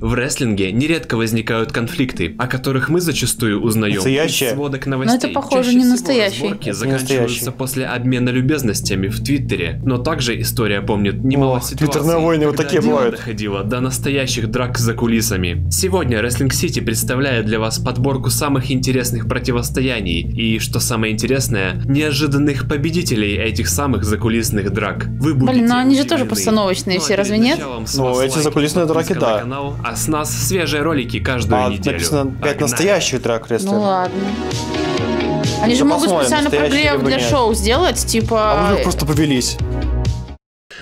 В рестлинге нередко возникают конфликты, о которых мы зачастую узнаем Настоящее? из сводок Но новостей. это похоже Чаще не настоящий. разборки Это заканчиваются настоящий. после обмена любезностями в Твиттере, но также история помнит немало О, ситуаций, твиттерные войны вот такие дело бывают. доходило до настоящих драк за кулисами. Сегодня Wrestling City представляет для вас подборку самых интересных противостояний и, что самое интересное, неожиданных победителей этих самых закулисных драк. Вы будете Блин, ну они же тоже постановочные Ну, а все, разве нет? Ну, эти закулисные драки, да. канал, а с нас свежие ролики каждую А, неделю. написано 5 Погнали. настоящих драк рестлеров. Ну ладно. Они же могут специально прогрев для нет. шоу сделать, типа... А вы просто повелись.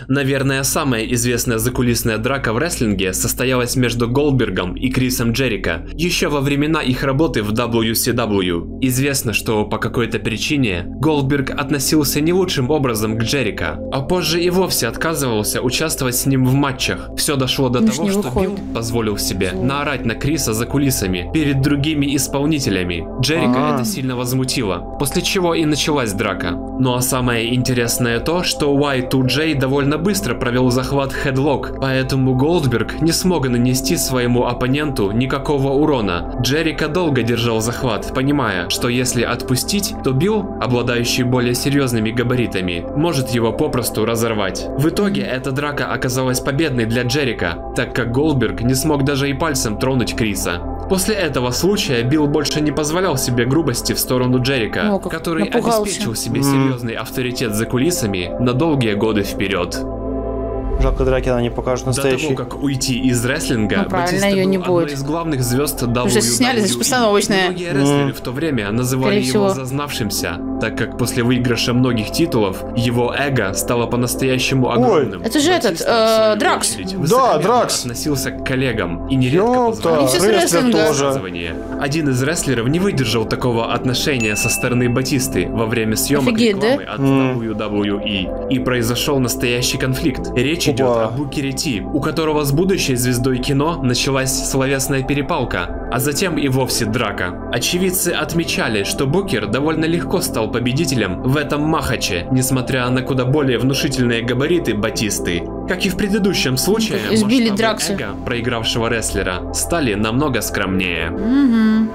Наверное, самая известная закулисная драка в рестлинге состоялась между Голдбергом и Крисом Джерико еще во времена их работы в WCW. Известно, что по какой-то причине Голдберг относился не лучшим образом к Джерико, а позже и вовсе отказывался участвовать с ним в матчах. Все дошло до ж того, что выходит. Билл позволил себе наорать на Криса за кулисами перед другими исполнителями. Джерико А. это сильно возмутило, после чего и началась драка. Ну а самое интересное то, что Y2J довольно быстро провел захват Headlock, поэтому Голдберг не смог нанести своему оппоненту никакого урона. Джерико долго держал захват, понимая, что если отпустить, то Билл, обладающий более серьезными габаритами, может его попросту разорвать. В итоге эта драка оказалась победной для Джерика, так как Голдберг не смог даже и пальцем тронуть Криса. После этого случая Билл больше не позволял себе грубости в сторону Джерика, О, как который напугался. обеспечил себе серьезный авторитет за кулисами на долгие годы вперед. Жалко, драки она не покажет До того, настоящий. как уйти из рестлинга, Ну, правильно, Батиста был не будет. из главных звезд WWE. Уже сняли, значит, постановочное. Многие рестлеры в то время называли Скорее его всего. зазнавшимся, так как после выигрыша многих титулов его эго стало по-настоящему огромным. Это же этот, Батиста, в э, Дракс. очередь, Да, Дракс. относился к коллегам и нередко позволял тоже. Один из рестлеров не выдержал такого отношения со стороны Батисты во время съемок Офигеть, да? рекламы от М. WWE. И произошел настоящий конфликт. Речь идет Опа. о Букере Ти, у которого с будущей звездой кино началась словесная перепалка, а затем и вовсе драка. Очевидцы отмечали, что Букер довольно легко стал победителем в этом махаче, несмотря на куда более внушительные габариты Батисты. Как и в предыдущем случае, Избили масштабы Дракса. эго проигравшего рестлера стали намного скромнее. Мгм.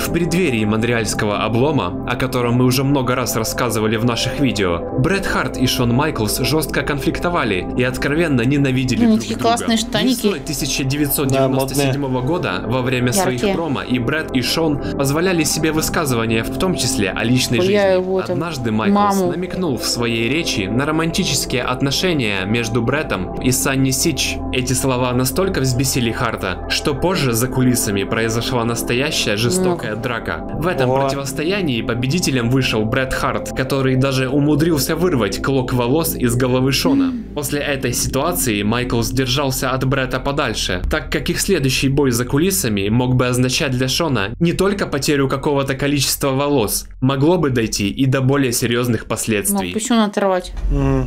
В преддверии Монреальского облома, о котором мы уже много раз рассказывали в наших видео, Брэд Харт и Шон Майклс жестко конфликтовали и откровенно ненавидели Ну, друг друга. классные штаники. Весной 1997 года, во время своих Яркие. промо, и Брэд и Шон позволяли себе высказывания, в том числе о личной Ой, жизни. его там, Однажды Майклс маму. намекнул в своей речи на романтические отношения между Бреттом и Санни Сич. Эти слова настолько взбесили Харта, что позже за кулисами произошла настоящая жестокая драка. В этом Ого. противостоянии победителем вышел Брэд Харт, который даже умудрился вырвать клок волос из головы Шона. После этой ситуации Майклс держался от Бретта подальше, так как их следующий бой за кулисами мог бы означать для Шона не только потерю какого-то количества волос, могло бы дойти и до более серьезных Ну, последствий. почему надо оторвать? М.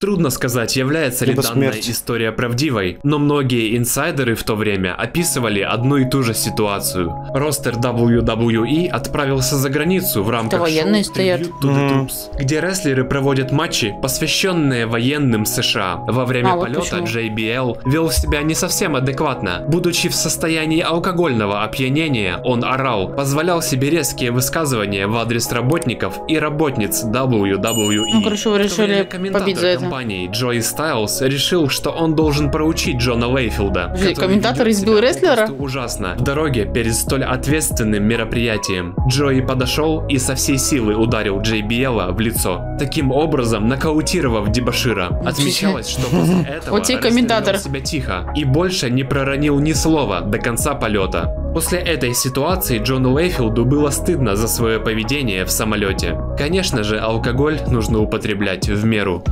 Трудно сказать, является ли данная смерть. история правдивой, но многие инсайдеры в то время описывали одну и ту же ситуацию. Ростер WWE отправился за границу в рамках военные шоу стоят. To the. Troops, где рестлеры проводят матчи, посвященные военным США. Во время А, вот полета почему. JBL вел себя не совсем адекватно. Будучи в состоянии алкогольного опьянения, он орал, позволял себе резкие высказывания в адрес работников и работниц WWE. Ну, короче, вы решили побить за это. Компании Джои Стайлз решил, что он должен проучить Джона Лейфилда. Комментатор избил рестлера? ужасно. В дороге перед столь ответственным мероприятием Джои подошел и со всей силы ударил JBL в лицо, таким образом нокаутировав дебашира. Отмечалось, что после этого Вот комментатор. себя тихо и больше не проронил ни слова до конца полета. После этой ситуации Джону Лейфилду было стыдно за свое поведение в самолете. Конечно же, алкоголь нужно употреблять в меру.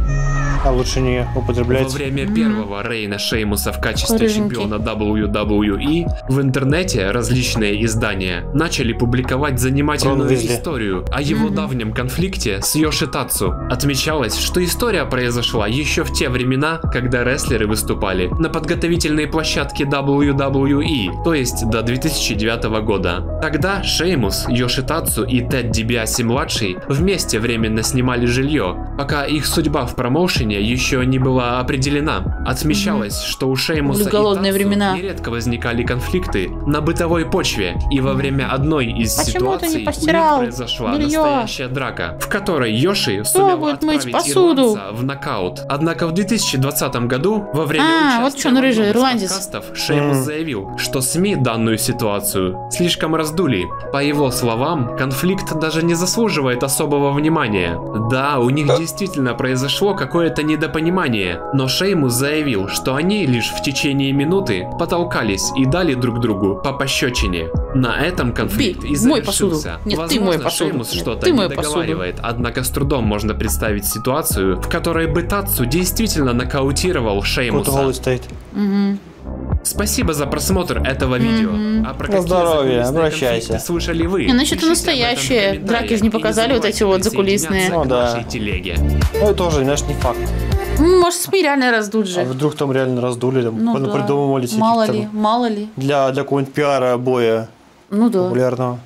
А лучше не Во употреблять. время первого Рейна Шеймуса в качестве чемпиона WWE в интернете различные издания начали публиковать занимательную историю о его давнем конфликте с Йоши Татсу. Отмечалось, что история произошла еще в те времена, когда рестлеры выступали на подготовительной площадке WWE, то есть до 2009 года. Тогда Шеймус, Йоши Татсу и Тед Дибиаси младший вместе временно снимали жилье, пока их судьба в промоушене решения еще не была определена. Отмечалось, что у Шеймуса голодные и Татсу времена. нередко возникали конфликты на бытовой почве, и во время одной из Почему ситуаций у них произошла белье? настоящая драка, в которой Йоши сумел будет мыть отправить посуду? ирландца в нокаут. Однако в 2020 году, во время А, вот участия чё он в одном рыжий, из ирландец. подкастов, Шеймус заявил, что СМИ данную ситуацию слишком раздули. По его словам, конфликт даже не заслуживает особого внимания. Да, у них действительно произошло какое-то недопонимание, но Шеймус заявил, что они лишь в течение минуты потолкались и дали друг другу по пощечине. На этом конфликт Би, и мой завершился. посуду. Нет, ты Возможно, мой посуду. Шеймус что-то ты не мой посуду. договаривает, однако с трудом можно представить ситуацию, в которой бы Татсу действительно нокаутировал Кто-то Шеймуса. голый стоит. Мгм. Спасибо за просмотр этого видео. А про какие здоровье, обращайся. слышали вы? Не, ну, этом в настоящее. комментариях Драки же не и показали вот эти вот закулисные. Ну да. телеге. Ну, тоже, знаешь, не факт. Ну, Может, СМИ реально раздут А же. вдруг там реально раздули, там, Ну ну, да. придумывали Мало там ли, мало ли. Для, для какого-нибудь пиара боя Ну да. популярного.